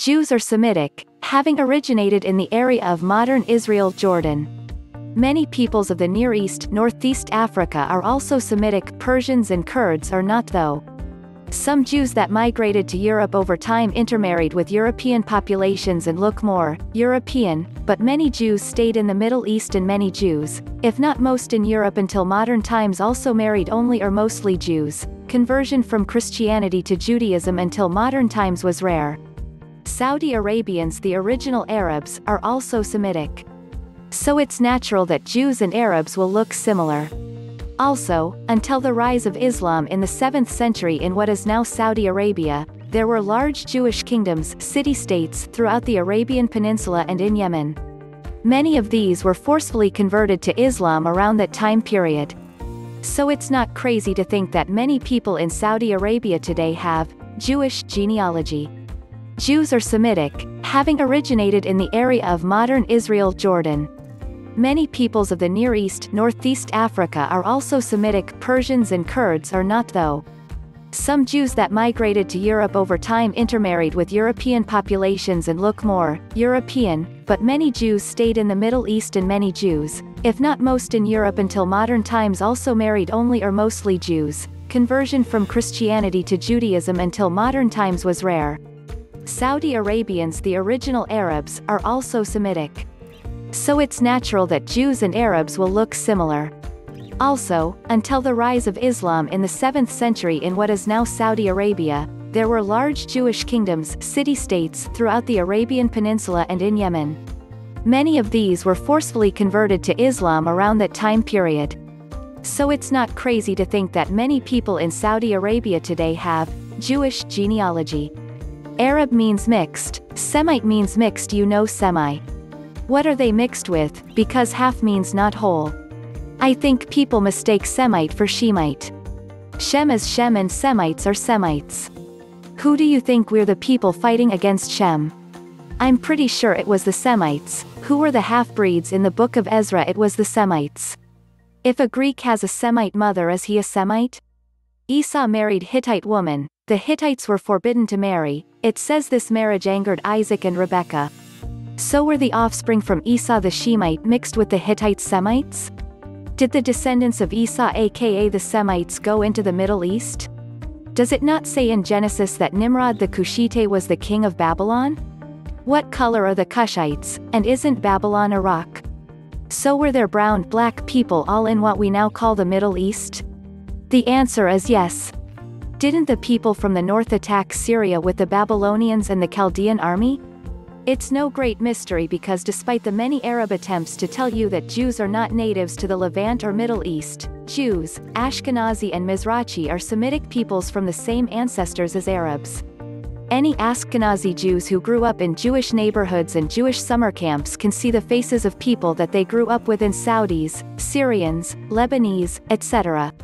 Jews are Semitic, having originated in the area of modern Israel Jordan. Many peoples of the Near East Northeast Africa are also Semitic Persians and Kurds are not though. Some Jews that migrated to Europe over time intermarried with European populations and look more European, but many Jews stayed in the Middle East and many Jews, if not most in Europe until modern times also married only or mostly Jews. Conversion from Christianity to Judaism until modern times was rare. Saudi Arabians the original Arabs are also Semitic. So it's natural that Jews and Arabs will look similar. Also, until the rise of Islam in the 7th century in what is now Saudi Arabia, there were large Jewish kingdoms city-states throughout the Arabian Peninsula and in Yemen. Many of these were forcefully converted to Islam around that time period. So it's not crazy to think that many people in Saudi Arabia today have Jewish genealogy. Jews are Semitic, having originated in the area of modern Israel Jordan. Many peoples of the Near East Northeast Africa are also Semitic Persians and Kurds are not though. Some Jews that migrated to Europe over time intermarried with European populations and look more European, but many Jews stayed in the Middle East and many Jews, if not most in Europe until modern times also married only or mostly Jews. Conversion from Christianity to Judaism until modern times was rare. Saudi Arabians the original Arabs are also Semitic. So it's natural that Jews and Arabs will look similar. Also, until the rise of Islam in the 7th century in what is now Saudi Arabia, there were large Jewish kingdoms city-states throughout the Arabian Peninsula and in Yemen. Many of these were forcefully converted to Islam around that time period. So it's not crazy to think that many people in Saudi Arabia today have Jewish genealogy. Arab means mixed, Semite means mixed you know Semi. What are they mixed with, because half means not whole. I think people mistake Semite for Shemite. Shem is Shem and Semites are Semites. Who do you think we're the people fighting against Shem? I'm pretty sure it was the Semites, who were the half-breeds in the book of Ezra it was the Semites. If a Greek has a Semite mother is he a Semite? Esau married Hittite woman, the Hittites were forbidden to marry, it says this marriage angered Isaac and Rebekah. So were the offspring from Esau the Shemite mixed with the Hittite Semites? Did the descendants of Esau aka the Semites go into the Middle East? Does it not say in Genesis that Nimrod the Cushite was the king of Babylon? What color are the Cushites, and isn't Babylon Iraq? So were there brown black people all in what we now call the Middle East? The answer is yes. Didn't the people from the north attack Syria with the Babylonians and the Chaldean army? It's no great mystery because despite the many Arab attempts to tell you that Jews are not natives to the Levant or Middle East, Jews, Ashkenazi and Mizrachi are Semitic peoples from the same ancestors as Arabs. Any Ashkenazi Jews who grew up in Jewish neighborhoods and Jewish summer camps can see the faces of people that they grew up with in Saudis, Syrians, Lebanese, etc.